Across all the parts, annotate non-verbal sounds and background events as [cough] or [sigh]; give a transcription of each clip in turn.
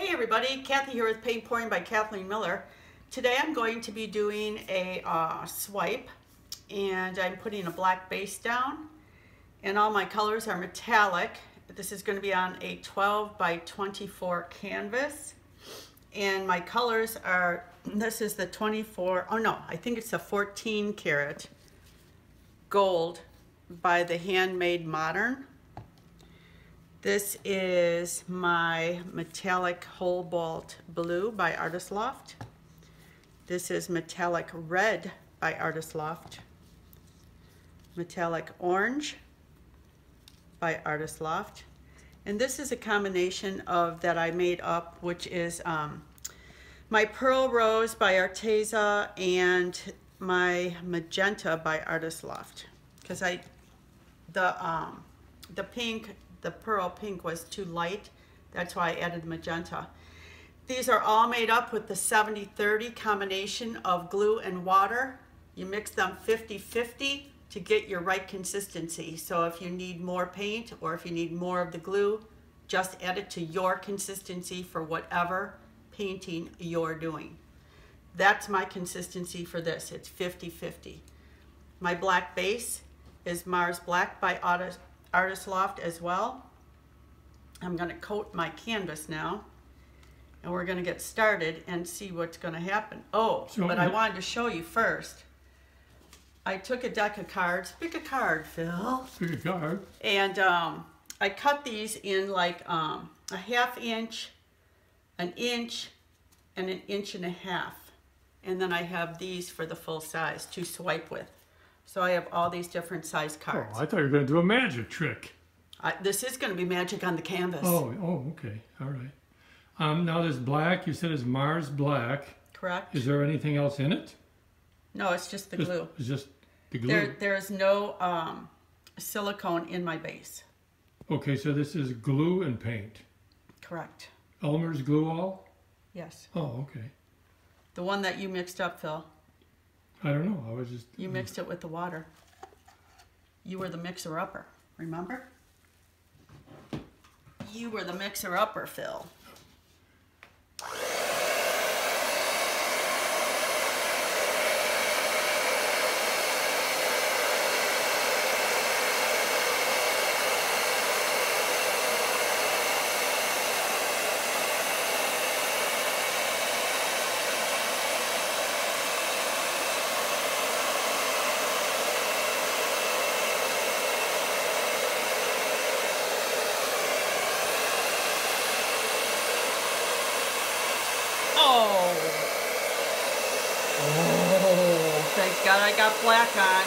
Hey everybody, Kathy here with Paint Pouring by Kathleen Miller. Today I'm going to be doing a uh, swipe and I'm putting a black base down and all my colors are metallic. This is going to be on a 12 by 24 canvas and my colors are, this is the 24, oh no, I think it's a 14 karat gold by the Handmade Modern. This is my metallic Cobalt blue by Artist Loft. This is metallic red by Artist Loft. Metallic orange by Artist Loft. And this is a combination of that I made up, which is um, my Pearl Rose by Arteza and my Magenta by Artist Loft. Because I, the, um, the pink the pearl pink was too light. That's why I added the magenta. These are all made up with the 70-30 combination of glue and water. You mix them 50-50 to get your right consistency. So if you need more paint or if you need more of the glue, just add it to your consistency for whatever painting you're doing. That's my consistency for this. It's 50-50. My black base is Mars Black by Artist Loft as well. I'm going to coat my canvas now and we're going to get started and see what's going to happen. Oh, so, but I wanted to show you first. I took a deck of cards. Pick a card, Phil. Pick a card. And um, I cut these in like um, a half inch, an inch, and an inch and a half. And then I have these for the full size to swipe with. So I have all these different size oh, cards. Oh, I thought you were going to do a magic trick. I, this is going to be magic on the canvas. Oh, oh, okay. All right. Um, now this black, you said is Mars Black. Correct. Is there anything else in it? No, it's just the just, glue. It's just the glue? There, there's no um, silicone in my base. Okay, so this is glue and paint. Correct. Elmer's glue all? Yes. Oh, okay. The one that you mixed up, Phil. I don't know. I was just. You mixed it with the water. You were the mixer upper, remember? You were the mixer upper, Phil. God I got black on.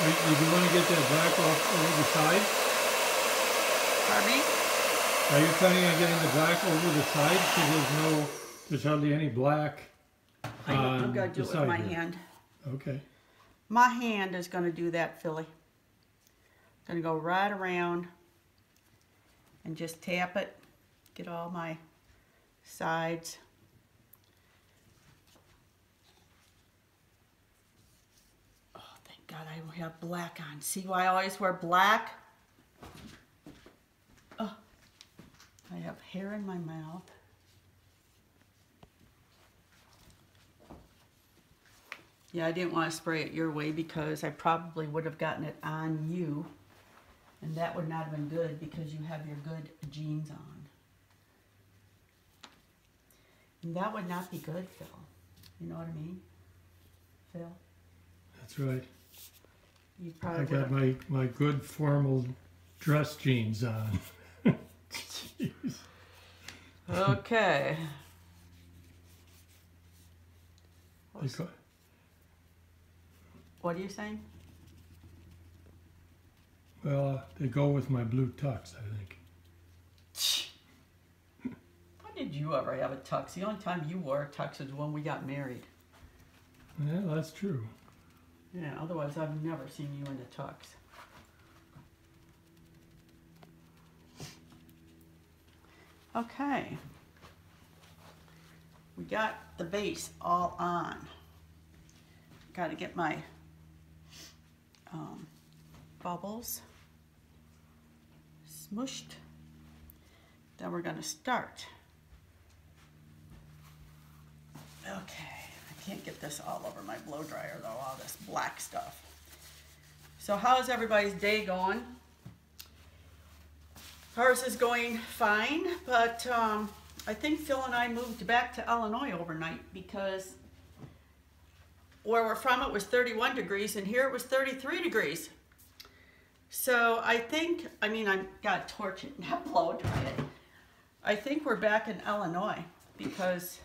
You, you want to get that black off over the side? Pardon me? Are you planning on getting the black over the side because there's no, there's hardly any black I, I'm going to do it with my here. hand. Okay. My hand is going to do that, Philly. Going to go right around and just tap it. Get all my sides. God, I have black on. See why I always wear black? Oh, I have hair in my mouth. Yeah, I didn't want to spray it your way because I probably would have gotten it on you. And that would not have been good because you have your good jeans on. And that would not be good, Phil. You know what I mean? Phil? That's right. You probably I got my, my good formal dress jeans on. Jeez. Okay. What are you saying? Well, uh, they go with my blue tux, I think. [laughs] When did you ever have a tux? The only time you wore a tux was when we got married. Yeah, that's true. Yeah, otherwise I've never seen you in a tux. Okay. We got the base all on. Got to get my um, bubbles smushed. then we're gonna start. Okay, can't get this all over my blow dryer though, all this black stuff. So how's everybody's day going? Ours is going fine, but um, I think Phil and I moved back to Illinois overnight because where we're from it was 31 degrees and here it was 33 degrees. So I think, I mean, I'm got to torch it, [laughs] blow dry it. I think we're back in Illinois because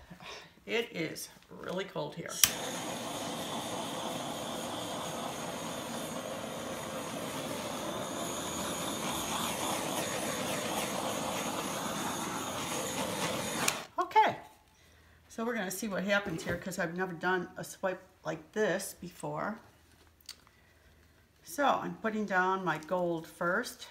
it is really cold here. Okay, so we're gonna see what happens here because I've never done a swipe like this before. So I'm putting down my gold first.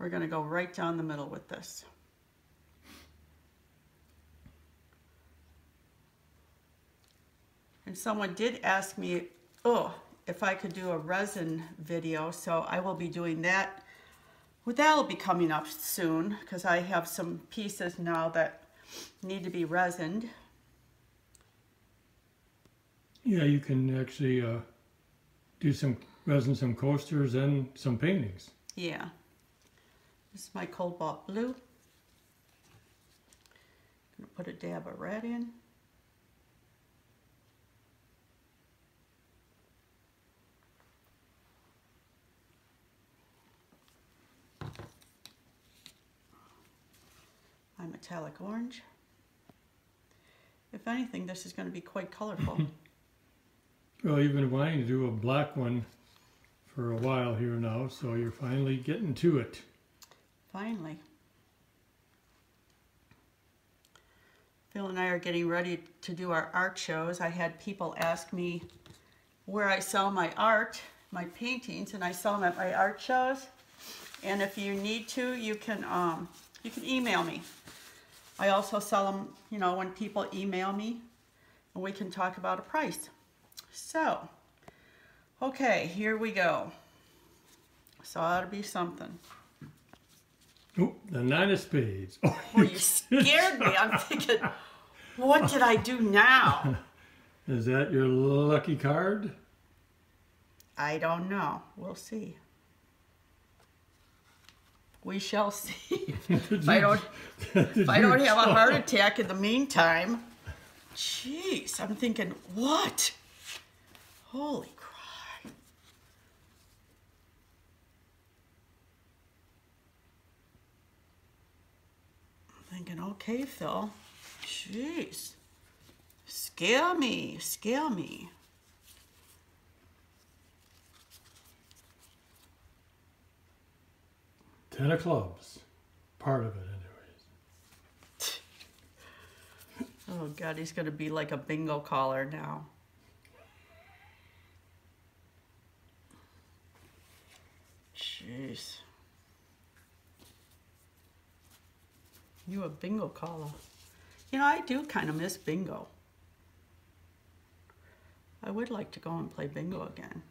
We're going to go right down the middle with this. And someone did ask me, oh, if I could do a resin video, so I will be doing that. Well, that'll be coming up soon because I have some pieces now that need to be resined. Yeah, you can actually uh, do some resin, some coasters, and some paintings. Yeah. This is my cobalt blue. I'm Gonna put a dab of red in. My metallic orange. If anything, this is going to be quite colorful. [laughs] Well, you've been wanting to do a black one for a while here now, so you're finally getting to it. Finally. Phil and I are getting ready to do our art shows. I had people ask me where I sell my art, my paintings, and I sell them at my art shows. And if you need to, you can um, you can email me. I also sell them, you know, when people email me, and we can talk about a price. So, okay, here we go. So to be something. The nine of spades. Oh, Well, [laughs] you scared me. I'm thinking, what did I do now? [laughs] is that your lucky card? I don't know. We'll see. We shall see. [laughs] if I don't, if I don't have a heart attack in the meantime, jeez, I'm thinking, what? Holy crap! I'm thinking, okay, Phil. Jeez. Scare me, scare me. Ten of clubs. Part of it, anyways. [laughs] Oh God, he's gonna be like a bingo caller now. Jeez. You a bingo caller. You know, I do kind of miss bingo. I would like to go and play bingo again.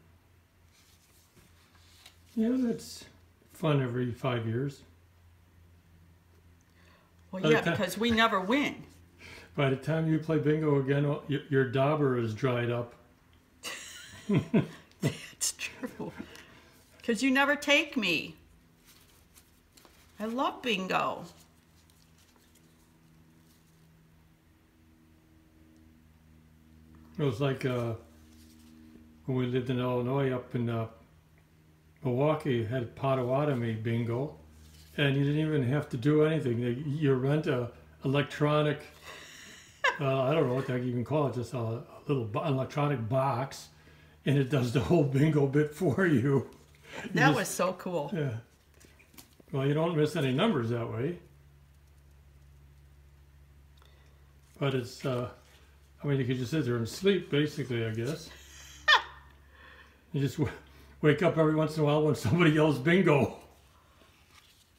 Yeah, that's fun every five years. Well, By yeah, because we never win. By the time you play bingo again, oh, your, your dauber is dried up. [laughs] that's true. Because you never take me. I love bingo. It was like uh, when we lived in Illinois up in uh, Milwaukee, had Potawatomi bingo, and you didn't even have to do anything. They- You rent a electronic, uh, I don't know what the heck you can call it, just a, a little bo- electronic box, and it does the whole bingo bit [laughs] for you. You That just- was so cool. Yeah. Well, you don't miss any numbers that way. But it's, uh, I mean, you could just sit there and sleep, basically, I guess. [laughs] you just w- wake up every once in a while when somebody yells bingo.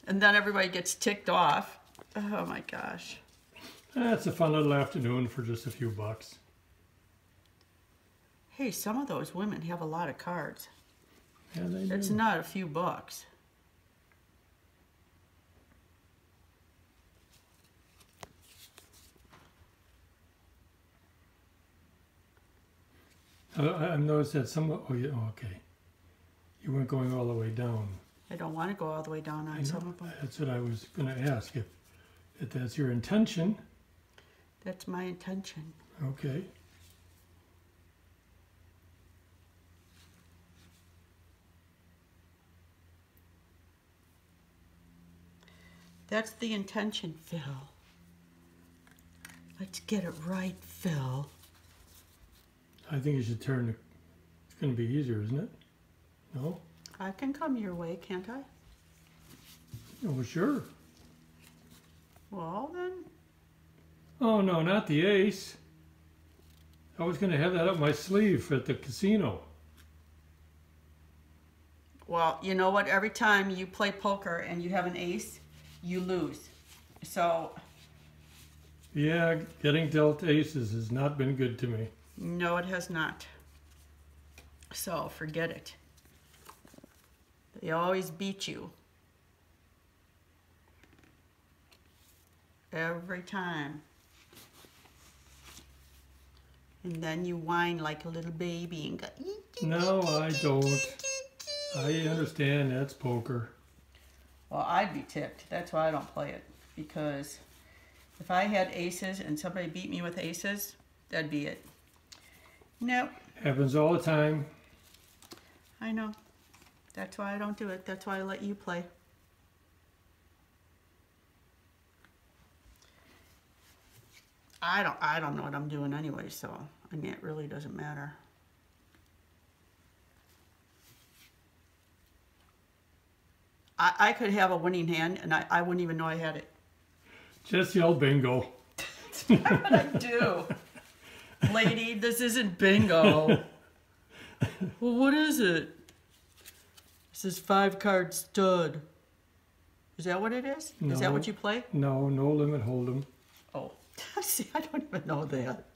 And then everybody gets ticked off. Oh my gosh. That's a fun little afternoon for just a few bucks. Hey, some of those women have a lot of cards. Yeah, they do. It's not a few bucks. I, I've noticed that some. Oh, yeah. Oh, okay. You weren't going all the way down. I don't want to go all the way down I on know. some of them. That's what I was going to ask. If, if that's your intention, That's my intention. okay. That's the intention, Phil. Let's get it right, Phil. I think you should turn. The, it's going to be easier, isn't it? No. I can come your way, can't I? Oh, sure. Well, then. Oh no, not the ace. I was going to have that up my sleeve at the casino. Well, you know what? Every time you play poker and you have an ace, you lose. So, Yeah, getting dealt aces has not been good to me. No, it has not. So, forget it. They always beat you. Every time. And then you whine like a little baby and go. No, I don't. I understand that's poker. Well, I'd be tipped. That's why I don't play it. Because if I had aces and somebody beat me with aces, that'd be it. Nope, Happens all the time. I know. That's why I don't do it. That's why I let you play. I don't I don't know what I'm doing anyway, so I mean it really doesn't matter. I, I could have a winning hand and I, I wouldn't even know I had it. Just yell bingo. [laughs] That's what I do. [laughs] Lady, this isn't bingo. [laughs] well, what is it? This is five card stud. Is that what it is? Is that what you play? No, no limit hold'em. Oh, [laughs] see, I don't even know that.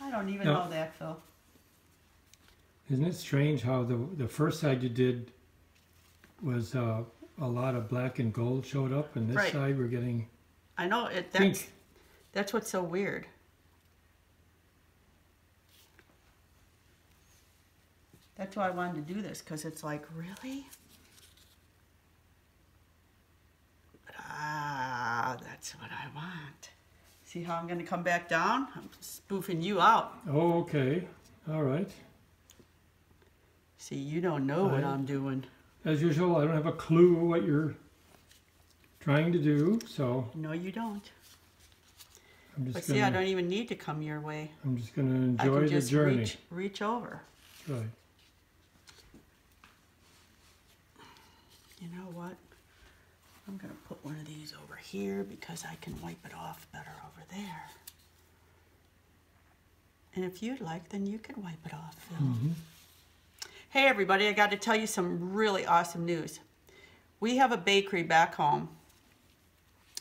I don't even No. know that, Phil. Isn't it strange how the the first side you did was uh, a lot of black and gold showed up, and this Right. side we're getting I know it. That's pink. that's what's so weird. That's why I wanted to do this because it's like really. Ah, that's what I want. See how I'm going to come back down? I'm spoofing you out. Oh, okay, all right. See, you don't know what I'm doing. As usual, I don't have a clue what you're trying to do, so No, you don't. I'm But just see, I gonna don't even need to come your way. I'm just gonna I enjoy the just journey. reach reach over. Right. You know what? I'm gonna put one of these over here because I can wipe it off better over there. And if you'd like, then you can wipe it off, Phil. Mm-hmm. Hey everybody, I got to tell you some really awesome news. We have a bakery back home,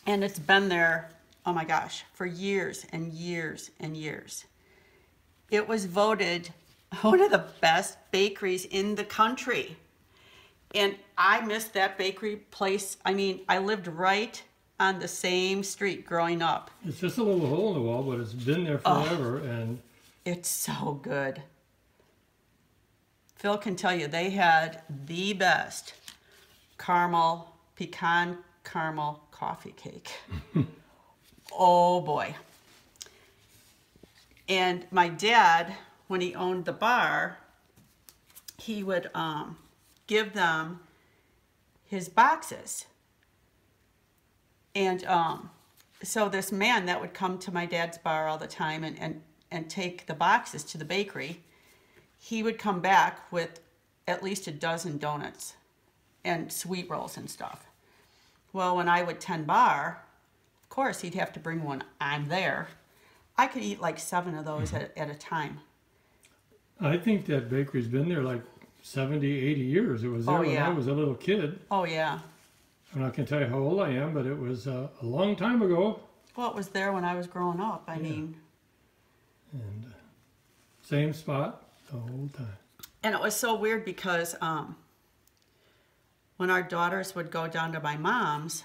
and it's been there, oh my gosh, for years and years and years. It was voted [laughs] one of the best bakeries in the country. And I missed that bakery place. I mean, I lived right on the same street growing up. It's just a little hole in the wall, but it's been there Oh. forever, and It's so good. Phil can tell you they had the best caramel, pecan caramel coffee cake. [laughs] oh boy. And my dad, when he owned the bar, he would um, give them his boxes. And um, so this man that would come to my dad's bar all the time and, and, and take the boxes to the bakery, he would come back with at least a dozen donuts and sweet rolls and stuff. Well, when I would tend bar, of course he'd have to bring one. I'm there. I could eat like seven of those at, at a time. I think that bakery's been there like 70, 80 years. It was there Oh, when yeah. I was a little kid. Oh yeah. And I'm not gonna tell you how old I am, but it was uh, a long time ago. Well, it was there when I was growing up. I Yeah. mean, And uh, same spot the whole time. and it was so weird because um, when our daughters would go down to my mom's,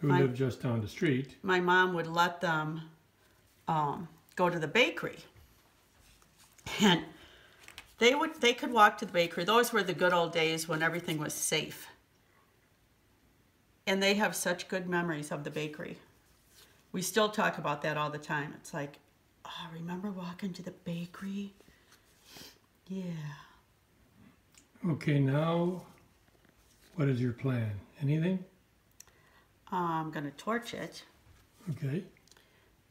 Who My- lived just down the street. my mom would let them um, go to the bakery, and they would they could walk to the bakery. Those were the good old days when everything was safe. And they have such good memories of the bakery. We still talk about that all the time. It's like, oh, remember walking to the bakery? Yeah. Okay, now what is your plan? Anything? I'm gonna torch it Okay.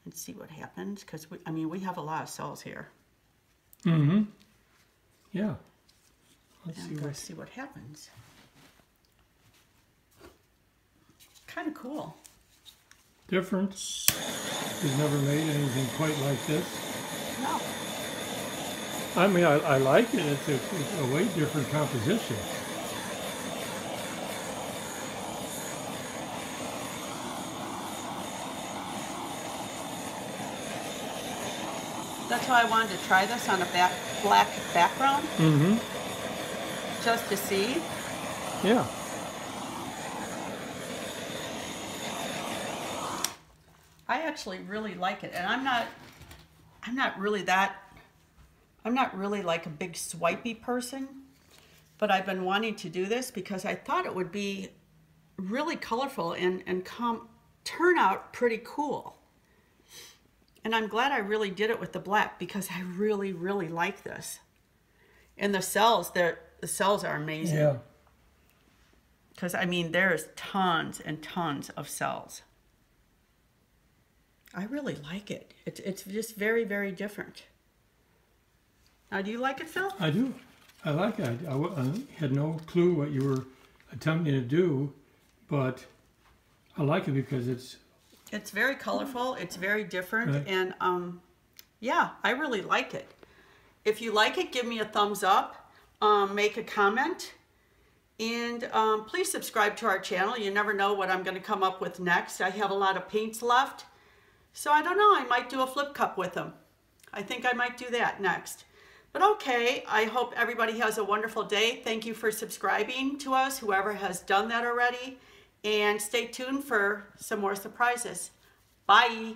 and see what happens because I mean, we have a lot of cells here. Mm-hmm. Yeah. Let's And see what. see what happens. Kind of cool. Different. We've never made anything quite like this. No. I mean, I, I like it. It's a, it's a way different composition. That's why I wanted to try this on a back, black background, Mm-hmm. just to see. Yeah. I actually really like it, and I'm not, I'm not really that, I'm not really like a big swipey person, but I've been wanting to do this because I thought it would be really colorful and and come turn out pretty cool. And I'm glad I really did it with the black because I really really like this. And the cells, the cells are amazing. Yeah. Because I mean, there's tons and tons of cells. I really like it. It's it's just very very different. Now, do you like it, Phil? I do. I like it. I had no clue what you were attempting to do, but I like it because it's It's very colorful. It's very different, Right. and um, yeah, I really like it. If you like it, give me a thumbs up. Um, make a comment. And um, please subscribe to our channel. You never know what I'm going to come up with next. I have a lot of paints left. So I don't know, I might do a flip cup with them. I think I might do that next. But okay, I hope everybody has a wonderful day. Thank you for subscribing to us, whoever has done that already. And stay tuned for some more surprises. Bye.